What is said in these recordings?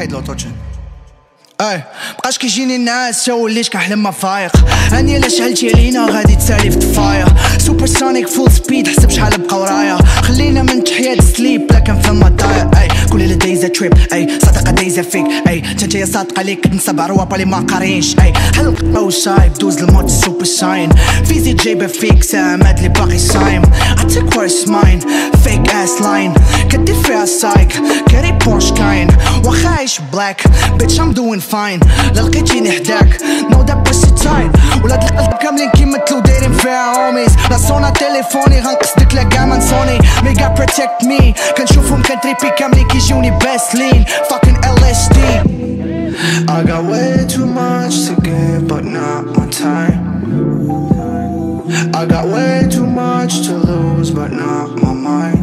حيد لوتوتشن أي بقاش كيجيني الناس تا وليت كنحلم ما فايق. أني الا شعلتي علينا غادي تسالي في الفاير سوبر سونيك فول سبيد حسب شحال بقى ورايا خلينا من تحيات سليب لكن فما ضايع. أي كل ليله دايزه تريب أي صادقه دايزه فيك أي انت يا صادقه ليك نسى بعروه اللي ما قارينش. أي حلق أو شايب دوز الموت سوبر ساين فيزي جايبة فيك سامات اللي باقي صايم. اتك ورس ماين فيك اس لاين فيها سايك كاري بورش كاين واخا عايش بلاك بيتش ام دوين فاين لا لقيتيني حداك نو ذات بوسي تايم ولاد القلب كاملين كيمثلو دايرين فيها هوميز لا صونا تليفوني غنقصدك لا كاع من صوني ميغا بروتكت مي كنشوفهم كنتريبي كاملين كيجوني بس لين fucking LSD I got way too much to give but not my time I got way too much to lose but not my mind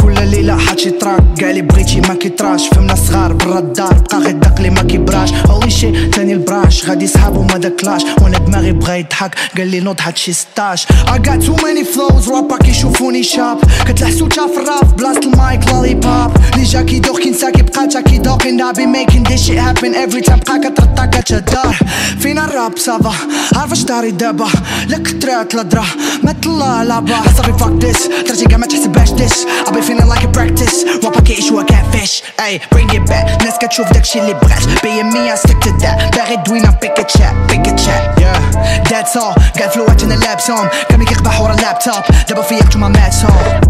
كل ليلة حد شي تراك قالي بغيتي ما كيطراش فهمنا صغار برا الدار بقى غير داق لي ما كيبراش هولي شي تاني البراش غادي صحابو ما داكلاش وأنا دماغي بغا يضحك قال لي نوض شي 16 I got too many flows رابا كيشوفوني شاب كتلحسو تا في الراب بلاصة المايك لولي بوب لي جا كيدوخ كينسى كيبقى تا كيدوخ and I be making this shit happen. Every time كتدار فينا الراب عارف اش داري دابا لك ترات الهضرة ما طلع لابا صافي فاك ديس درتي كاع ما تحسبهاش ديس I be feeling like a practice. رابا كيعيشوها كافيش اي bring it back. الناس كتشوف داكشي اللي بغات بيا ميا stick to that. باغي دوينا بيك a chat بيك a chat yeah that's all. قال فلوات أنا لابسهم كاملين كيقبحوا ورا اللابتوب دابا فيا نتوما ماتهم